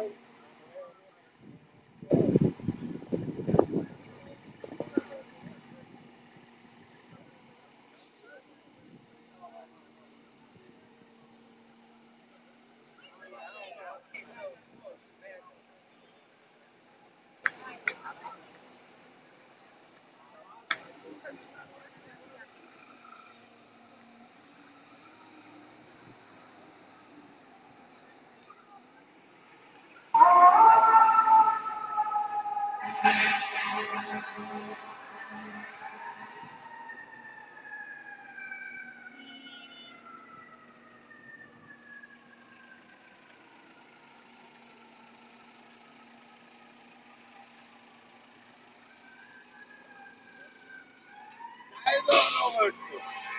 hope. I don't know.